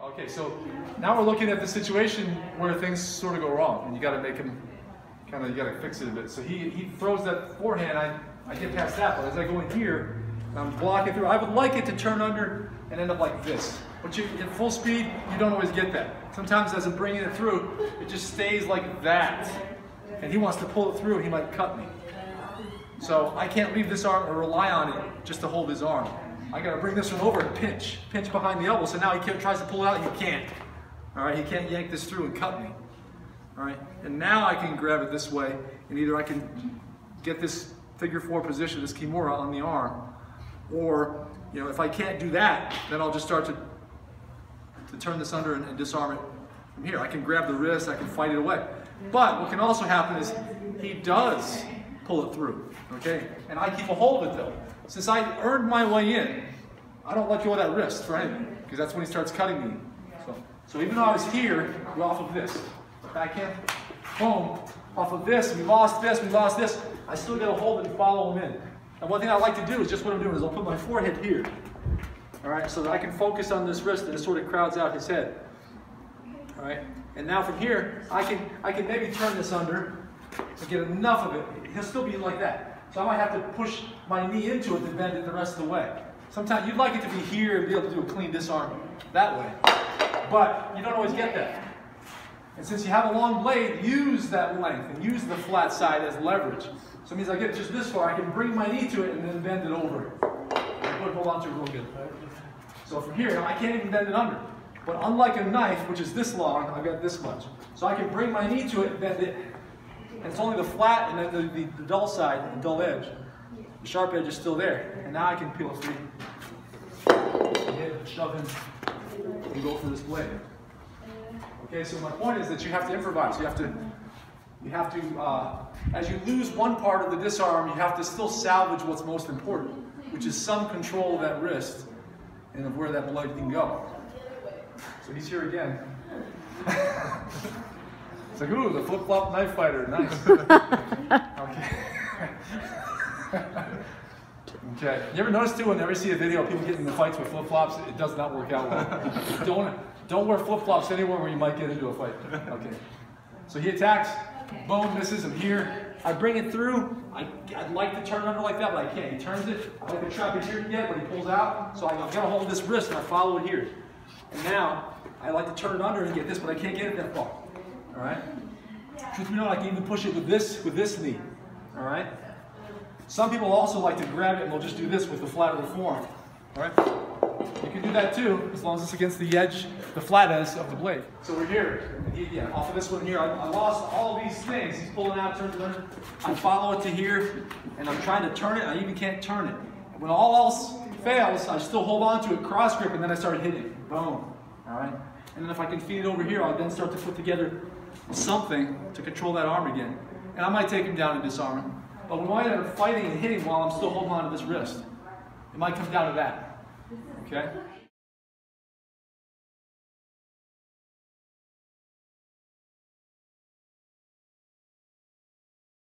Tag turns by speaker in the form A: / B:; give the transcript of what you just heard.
A: Okay, so now we're looking at the situation where things sort of go wrong, and you got to make him kind of you got to fix it a bit. So he he throws that forehand. I I get past that, but as I go in here, I'm blocking through. I would like it to turn under and end up like this, but you at full speed, you don't always get that. Sometimes as I'm bringing it through, it just stays like that, and he wants to pull it through. He might cut me. So I can't leave this arm or rely on it just to hold his arm. I gotta bring this one over and pinch, pinch behind the elbow. So now he tries to pull it out, he can't. All right, he can't yank this through and cut me. All right, and now I can grab it this way, and either I can get this figure four position, this kimura on the arm, or you know, if I can't do that, then I'll just start to to turn this under and, and disarm it from here. I can grab the wrist, I can fight it away. But what can also happen is he does pull it through, okay? And I keep a hold of it though. Since I earned my way in, I don't let go of that wrist for anything, because that's when he starts cutting me. So, so even though I was here, we're off of this. Backhand, boom, off of this, we lost this, we lost this, I still got to hold and follow him in. And one thing I like to do is just what I'm doing is I'll put my forehead here. All right, so that I can focus on this wrist and it sort of crowds out his head. All right, and now from here, I can, I can maybe turn this under and get enough of it. He'll still be like that. So I might have to push my knee into it to bend it the rest of the way. Sometimes you'd like it to be here and be able to do a clean disarm that way. But you don't always get that. And since you have a long blade, use that length and use the flat side as leverage. So it means I get just this far, I can bring my knee to it and then bend it over. I hold on to it real good. So from here, I can't even bend it under. But unlike a knife, which is this long, I've got this much. So I can bring my knee to it and bend it and it's only the flat and then the, the, dull side, the dull edge. The sharp edge is still there. And now I can peel free. Hit, shove in, and go for this blade. Okay, so my point is that you have to improvise. You have to, you have to, uh, as you lose one part of the disarm, you have to still salvage what's most important, which is some control of that wrist and of where that blade can go. So he's here again. It's like, ooh, the flip-flop knife fighter, nice. okay. okay. You ever notice too, whenever you see a video of people getting in fights with flip-flops, it does not work out well. don't, don't wear flip-flops anywhere where you might get into a fight. Okay. So he attacks, boom, misses him here. I bring it through. I, would like to turn under like that, but I can't. He turns it. I like to trap it here yet, but he pulls out. So I've got to hold this wrist and I follow it here. And now I like to turn it under and get this, but I can't get it that far. All right. Truth be known, I can even push it with this with this knee. All right. Some people also like to grab it and they'll just do this with the flat of the forearm. All right. You can do that too, as long as it's against the edge, the flat edge of the blade. So we're here. Yeah, off of this one here, I, I lost all these things. He's pulling out, turns it. I follow it to here, and I'm trying to turn it. I even can't turn it. When all else fails, I still hold on to it, cross grip, and then I start hitting. Boom. All right. And then if I can feed it over here, I'll then start to put together something to control that arm again. And I might take him down and disarm him. But we might end up fighting and hitting while I'm still holding on to this wrist. It might come down to that. Okay?